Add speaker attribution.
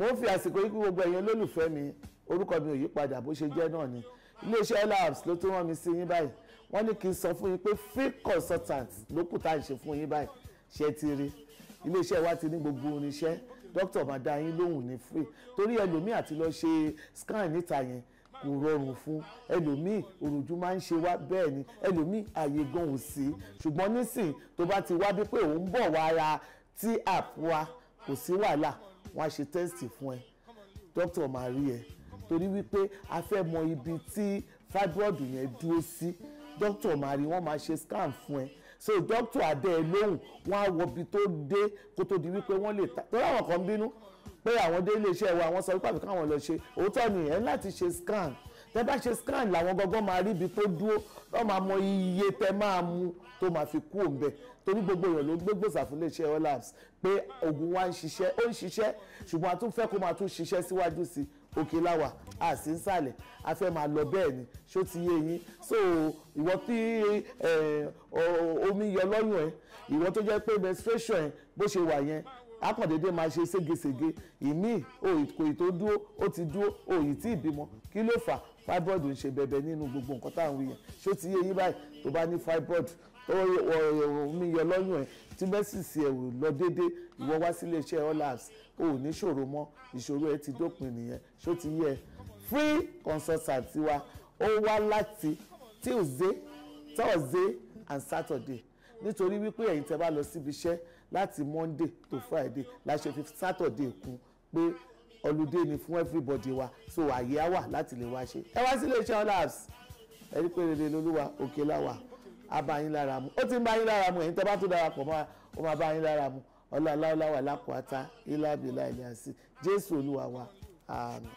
Speaker 1: mo ń fi àsìkò yìí kí gbogbo ẹ̀yin olólùfẹ́ mi orúkọ mi ò yí padà bó ṣe jẹ́ náà ni. Iléeṣẹ́ labs ló tún rán mi sí yín báyìí. Wọ́n ní kí n sọ fún yín pé free consultant ló kù tá à ń ṣe fún yín báyìí. Ṣe ti rí? Iléeṣẹ́ wa ti ní gbogbo oníṣẹ́ dókítà máa lóhùn ní free. Torí ẹlòmíì àti lọ ṣe scan níta yẹn kò rọrùn fún. Ẹlòmíì òròjú máa ń ṣe wá bẹ́ẹ̀ ni. Ẹlòmíì àyè gan ò sí. Ṣùgbọ́n nísìn tó bá ti wá bí pé òun bọ̀ wá ra tí app wa kò sí wàhálà wọ́n á ṣe test fún ẹ. Dókítà máa rí ẹ. Torí wípé a fẹ́ mọ ibi tí fibroid yẹn dúró sí. Dókítà máa rí wọ́n máa ṣe scan fún ẹ. So dókítà adé ẹ lóhùn wọ́n á wọ ibi tó dé kó tó di wípé wọ́n lè ta. Torí àwọn kan bínú pé àwọn dé iléeṣẹ́ wa àwọn sọ wípé àbí káwọn lọ ṣe. Òótọ́ ń láti ṣe scan tẹ bá ṣe scan làwọn gangan máa rí ibi tó dúró wọ́n máa mọ iye tẹ máa mu tó máa fi kú òǹbẹ torí gbogbo èèyàn ló gbé gbèsà fún iléeṣẹ́ olabs pé oògùn wa ń ṣiṣẹ́ ó ń ṣiṣẹ́. Ṣùgbọ́n a tún fẹ́ kó máa tún ṣiṣẹ́ síwájú sí òkè láwà a sì ń sàlẹ̀ a fẹ́ máa lọ bẹ́ẹ̀ ni. Ṣó ti yé yín? So ìwọ tí omi yọ lọ́yún ẹ ìwọ tó jẹ́ pé menstruation ẹ bó ṣe wà yẹn akọ̀dédé máa ṣe ségesège. Ìmíì kò ì tó dúró ó ti dúró òyì tí ìbímọ kí ló fà fibroid ń ṣe bẹbẹ nínú gbogbo nǹkan tá à ń wí yẹn. Ṣó ti yé yín báyìí? Tó bá ní fibroid tó omi yọ lọ́yún ẹ tí mẹ́sìsì ẹ̀ ò lọ déédé ìwọ wá sí iléeṣẹ́ olabs o ò ní ṣòro mọ́. Ìṣòro ẹ ti dópin nìyẹn. Ṣó ti yẹ free consultant wa ó wá láti tuesday thursday and saturday. Nítorí wípé ẹ̀yin tẹ́ bá lọ síbi iṣẹ́ láti monday to friday la ṣe fi saturday kún pé holiday ni fún everybody wa. So àyè á wà láti lè wá ṣe. Ẹ wá sí iléeṣẹ́ olabs ẹ rí pé rere lolúwa òkè láwà á bá yín lára mu. Ó ti ń bá yín lára mu. Ẹ̀yin tẹ́ bá tún darapọ̀ mọ́ ó máa bá yín lára mu. Ọlọ́ọ̀láwà lápò ata. Bìlá ilé àsì jésù olúwa wa. Àmín.